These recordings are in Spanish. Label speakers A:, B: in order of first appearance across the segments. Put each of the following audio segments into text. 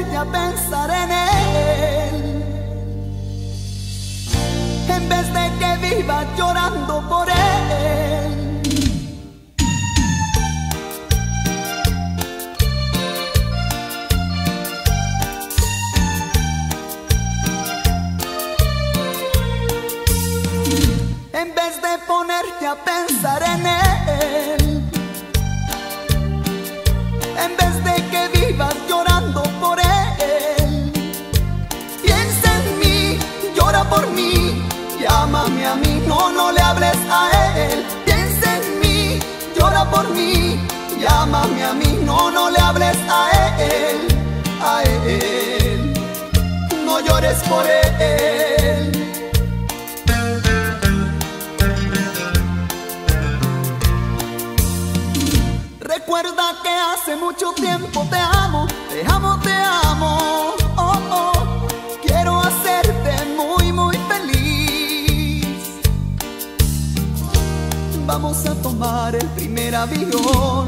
A: ponerte a pensar en él. En vez de que vivas llorando por él. En vez de ponerte a pensar en él. En vez no, no le hables a él. Piensa en mí, llora por mí. Llámame a mí, no, no le hables a él. A él. No llores por él. Recuerda que hace mucho tiempo te amo, te amo, te amo. Vamos a tomar el primer avión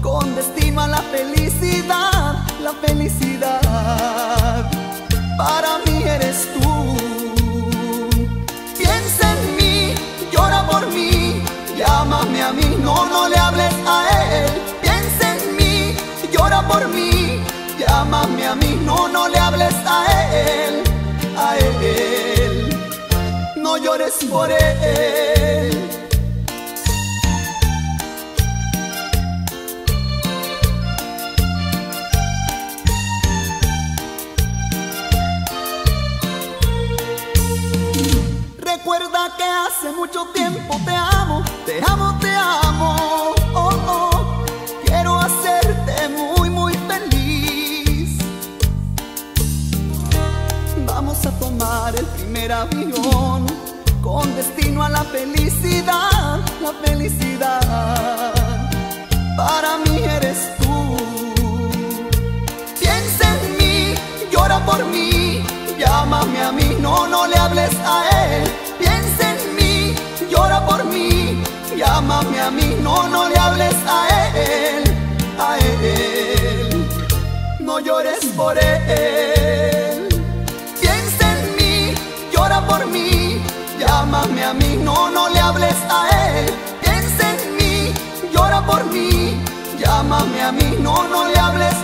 A: con destino a la felicidad, la felicidad. Para mí eres tú. Piensa en mí, llora por mí, llámame a mí, no, no le hables a él. Piensa en mí, llora por mí, llámame a mí, no, no le hables a él, a él. No llores por él. Recuerda que hace mucho tiempo te amo, te amo, te amo. Oh, oh, quiero hacerte muy, muy feliz. Vamos a tomar el primer avión con destino a la felicidad, la felicidad. Para mí eres tú. Piensa en mí, llora por mí, llámame a mí, no, no le hables a él. Llámame a mí, no, no le hables a él, a él. No llores por él. Piensa en mí, llora por mí, llámame a mí, no, no le hables a él. Piensa en mí, llora por mí, llámame a mí, no, no le hables